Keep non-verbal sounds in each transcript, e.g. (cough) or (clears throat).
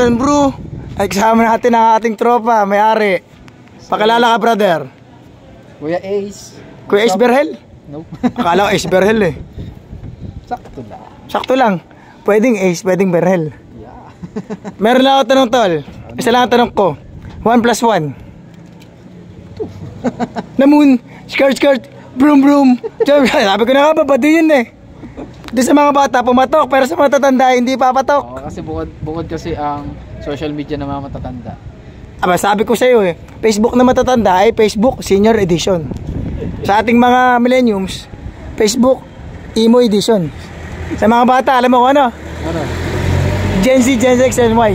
and brew. Ay kasama natin ang ating tropa, may-ari. Pakilala ka, brother. Kuya Ace. Kuya Ace Berhel. Nope. (laughs) Akala ko Ace Berhel eh. Sakto lang. Sakto lang. Pwedeng Ace, pwedeng Berhel. Yeah. (laughs) Meron lang ako tanong, tol. Isa lang ang tanong ko. 1 plus 1. (laughs) Namun, skirt, skirt, broom, broom. Sabi ko na nga, babado yun eh. Di sa mga bata, pumatok. Pero sa matatanda, hindi papatok. Oo, kasi bukod, bukod kasi ang social media ng mga matatanda. Aba, sabi ko sa iyo eh, Facebook na matatanda ay Facebook Senior Edition. Sa ating mga millenniums, Facebook Emo Edition. Sa mga bata, alam mo kung ano? Ano? Gen Z, Gen Z, Gen Y.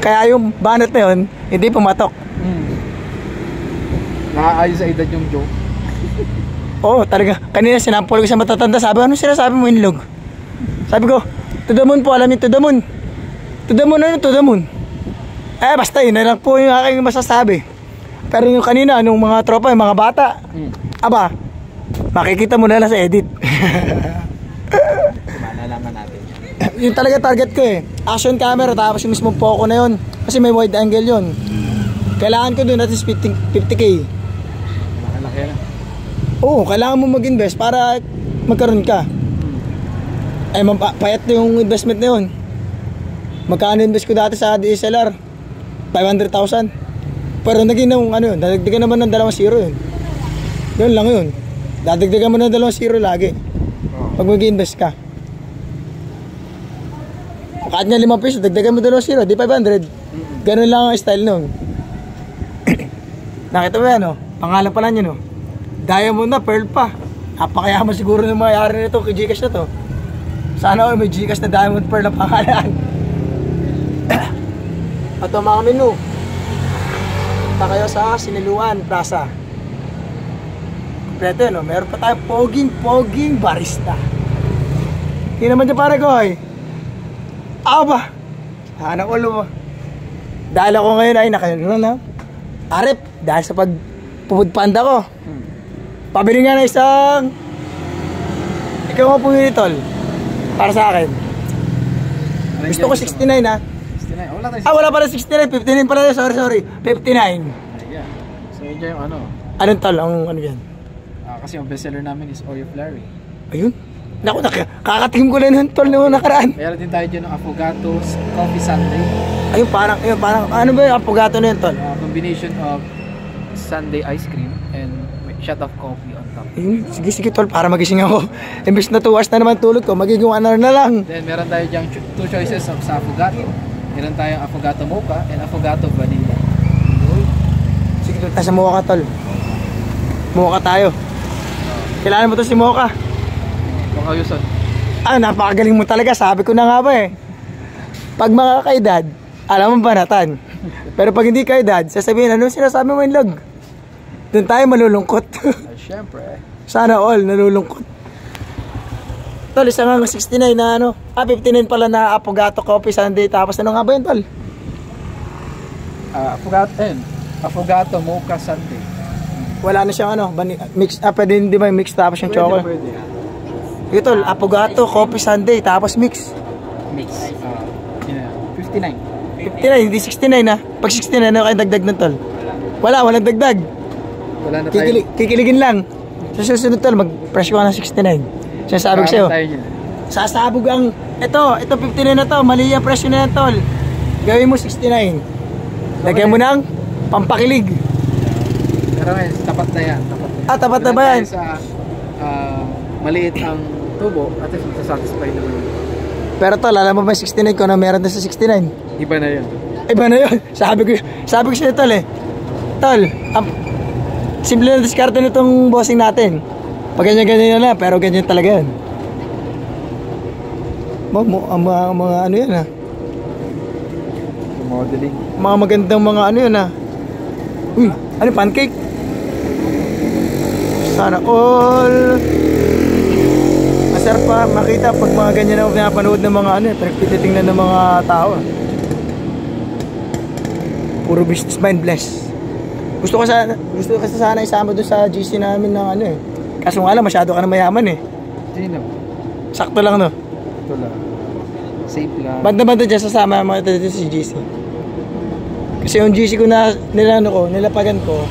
Kaya yung banat na yun, hindi pumatok. Hmm. Nakaayon sa edad yung joke. (laughs) Oo, talaga. Kanina sinampol ko sa matatanda. Sabi, ano sinasabi mo inlog? Sabi ko, to the moon po, alam niyo, to the moon. To the moon, ano, to the moon. Eh, basta yun na lang po yung aking masasabi. Pero yung kanina, nung mga tropa, yung mga bata, Hmm. aba, makikita mo na lang sa edit. Malalaman natin. yung (laughs) talaga target ko eh. Action camera, tapos yung mismong Poco na yun. Kasi may wide angle yun. Kailangan ko at least 50, 50k. Malaki na. Oo, kailangan mo mag-invest para magkaroon ka. Ay, mapa- payat na yung investment na yun. Magkano invest ko dati sa DSLR? 500,000. Pero naging ng ano yun, dadagdagan naman ng dalawang zero yun. Yun lang yun. Dadagdagan mo ng dalawang zero lagi. Pag mag-invest ka. Kahit nga limang piso, dagdagan mo dalawang zero, di 500. Ganun lang ang style nun. (clears throat) Nakita mo yan, no? Pangalan pa lang yun, no? Diamond na, pearl pa. Napakayaman siguro ng mayari nito kay Gcash na to. Sana all may Gcash na Diamond Pearl na pangalan. (coughs) At ang mga menu. Punta kayo sa Siniluan Plaza. Kompleto no? Meron pa tayong poging-poging barista. Hindi naman dyan pare ko, eh. Ako ba? Hanap ulo mo. Dahil ako ngayon ay nakaroon na. Arep, dahil sa pag pupudpanda ko. Pabili nga na isang ikaw nga pumili tol para sa akin. Gusto ko 69 ha. 69. Oh, wala tayo. Ah wala pala 69, 59 pala. Sorry, sorry. 59. Yeah. So, yun yung ano. Anong tol? Ang ano yan? ah, kasi yung bestseller namin is Oreo Flurry. Ayun. Naku, nak kakatingin ko na nun tol nung nakaraan. Meron din tayo dyan ng Affogatos Coffee Sundae. Ayun, parang, ayun, parang, ano ba yung apogato na yun tol? Uh, combination of Sundae ice cream and shot of coffee on top. Ayun, sige, sige tol, para magising ako. (laughs) Imbes na 2 hours na naman tulog ko, magiging 1 hour na lang. Then meron tayo dyan cho- two choices of sa Affogato. Meron tayong Affogato Mocha and Affogato Vanilla. Sige tol, tayo sa Mocha tol. Mocha tayo. Kailangan mo to si Mocha. Kung ayusan. Ah, napakagaling mo talaga. Sabi ko na nga ba eh. Pag mga kaedad, alam mo banatan. Pero pag hindi kaedad, sasabihin, ano sinasabi mo inlog? Doon tayo malulungkot. Ay, syempre. (laughs) Sana all, nalulungkot. Tol, isa nga 69 na ano. Ah, 59 pala na Apogato Coffee Sunday. Tapos ano nga ba yun, Tol? Uh, Affogato, and Affogato Mocha Sundae. Wala na siyang ano, bani, mix, ah, pwede hindi ba yung mix tapos yung chocolate? pwede. Ito, Tol, Apogato Coffee Sunday. Tapos mix. Mix. Uh, yun na, 59. 59, hindi 69 na. Pag 69, ano kayo dagdag ng Tol? Wala, walang dagdag. Wala na tayo. Kikili, kikiligin lang. Sa susunod tol, mag-press ko ng 69. Sinasabi ko sa'yo. Tayo. Sasabog ang, ito, ito 59 na to, mali yung presyo na yan tol. Gawin mo 69. Lagyan mo ng pampakilig. Pero ngayon, tapat na yan. Tapat na yan. Ah, tapat na ba yan? tayo Sa ah, maliit ang tubo, at least masasatisfy naman. yun. Pero tol, alam mo ba yung 69 ko na meron din sa 69? Iba na yun. Iba na yun. (laughs) Sabi ko, sabi ko sa'yo tol eh. Tol, ang, simple na diskarte nitong bossing natin. Pag ganyan-ganyan na, pero ganyan talaga yan. Ang mga, mga ano yan ah. Yung modeling. Mga magandang mga ano yun ah. Uy, ano pancake? Sana all. Masarap pa makita pag mga ganyan ang pinapanood ng mga ano, pinagtititingnan ng mga tao. ah. Puro business mind bless. Gusto ko sana, gusto ko kasi sana isama doon sa GC namin ng ano eh. Kaso nga lang masyado ka na mayaman eh. Sino? Sakto lang no. Ito lang. safe lang. Banda-banda dyan, sasama mga dito si GC. Kasi yung GC ko na, nilano ko, nilapagan ko,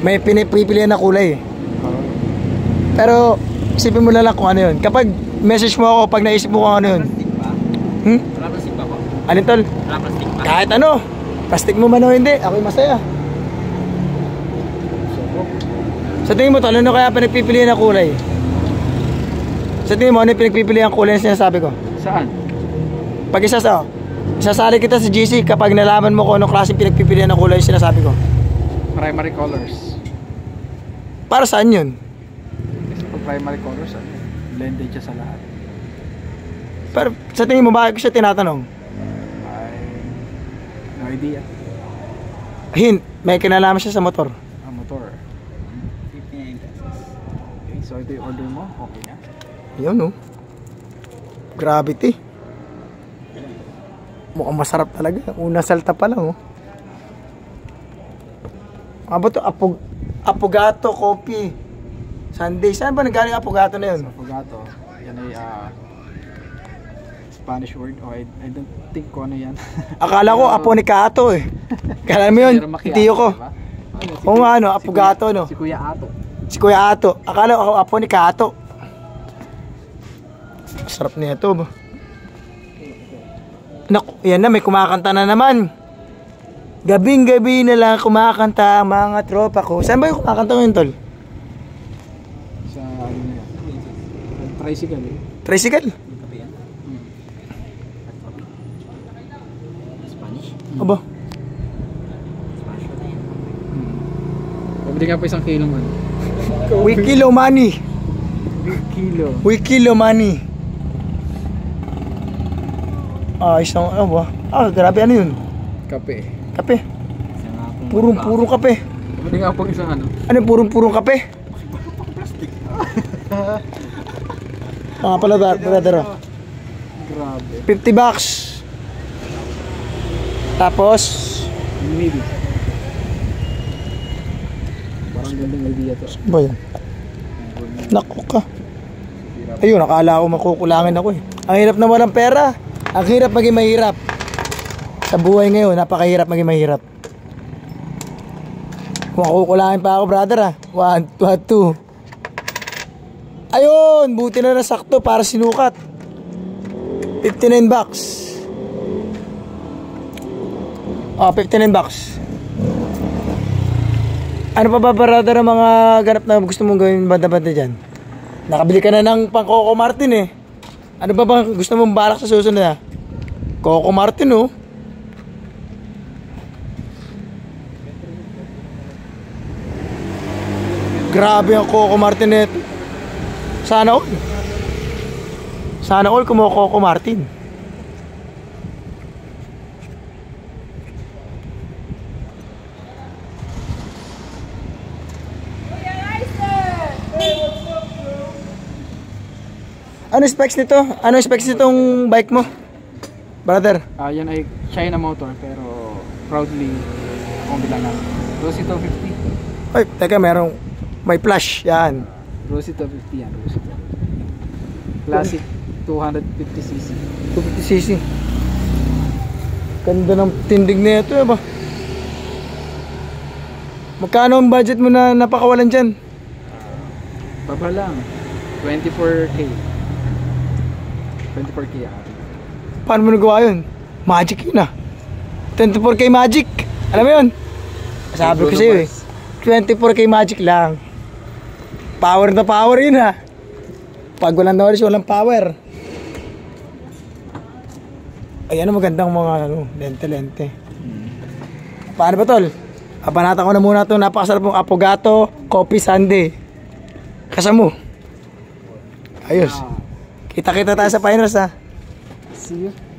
may pinipilian na kulay eh. Oo. Pero, isipin mo na lang kung ano yun. Kapag message mo ako, pag naisip mo kung ano yun. Plastic ba? Hmm? Wala plastic ba po? Alin tol? Wala plastic ba? Kahit ano. Plastic mo man o hindi, ako'y masaya. Sa tingin mo tol, ano kaya pinagpipilian na kulay? Sa tingin mo, ano pinagpipilian ang kulay na sinasabi ko? Saan? Pag isa sa, isasali kita sa GC kapag nalaman mo kung anong klaseng pinagpipilian ng kulay yung sinasabi ko. Primary colors. Para saan yun? Kasi pag primary colors, ano, blended siya sa lahat. Pero sa tingin mo, bakit ko siya tinatanong? Ay, no idea. Hint, may kinalaman siya sa motor. Ang motor. 59 pesos. Okay, so ito yung order mo. Okay na. Yun oh. Gravity. Mukhang masarap talaga. Una salta pa lang oh. Ano ba to? Apog Apogato Coffee. Sunday. Saan ba nanggaling Apogato na yun? So, Fogato, yan ay ah, Spanish word. Oh, I, I don't think ko ano yan. (laughs) Akala ko Aponicato eh. (laughs) Kala mo yun? Tiyo ko. diba? Ano, si ano, si Apogato Kuya- no. Si Kuya Ato. Si Kuya Ato. Akala ko Aponicato. Sarap niya ito? Naku, yan na, may kumakanta na naman. Gabing gabi na lang kumakanta ang mga tropa ko. Saan ba yung kumakanta ngayon, tol? Sa ano na yan. Tricycle eh. Tricycle? Hmm. Spanish? Aba? Hmm. Pabili ka pa isang kilong ano. Wikilo money. Kilo. Wikilo money. Ah, isang, ano ba? Ah, grabe, ano yun? Kape. Kape. Purong-purong kape. Pabili nga po isang ano. Ano purong-purong kape? (laughs) Ah, pala, brother. oh. Grabe. 50 bucks. Tapos, Maybe. Parang gandang idea to. ba yan? Naku ka. Ayun, nakala ko makukulangin ako eh. Ang hirap na walang pera. Ang hirap maging mahirap. Sa buhay ngayon, napakahirap maging mahirap. Makukulangin pa ako, brother ah. One, two, two. Ayun, buti na nasakto para sinukat. 59 bucks. Oh, 59 bucks. Ano pa ba brother ang mga ganap na gusto mong gawin banda-banda dyan? Nakabili ka na ng pang Coco Martin eh. Ano ba bang gusto mong balak sa susunod na? Coco Martin oh. Grabe ang Coco Martin nito. Sana all. Sana all kumuha Coco Martin. Ano specs nito? Ano specs nitong bike mo? Brother, Ah, yan ay China motor pero proudly akong bilangan. Rosy 250. ay, teka, merong may flash. Yan. Rosy 250 yan. Rosy 250. Classic 250cc. 250cc. Ganda ng tindig na ito, eh ba? Magkano ang budget mo na napakawalan dyan? Baba lang. 24k. 24k ate. Paano mo nagawa yun? Magic yun ah. 24k magic. Alam mo yun? Sabi ko sa'yo eh. 24k magic lang. Power na power yun ah. Pag walang knowledge, walang power. Ayan ang magandang mga ano, lente-lente. Paano ba tol? Kapanatan ko na muna itong napakasarap mong Apogato Coffee Sunday. Kasamo. Ayos. Kita-kita tayo sa finals ha. see you.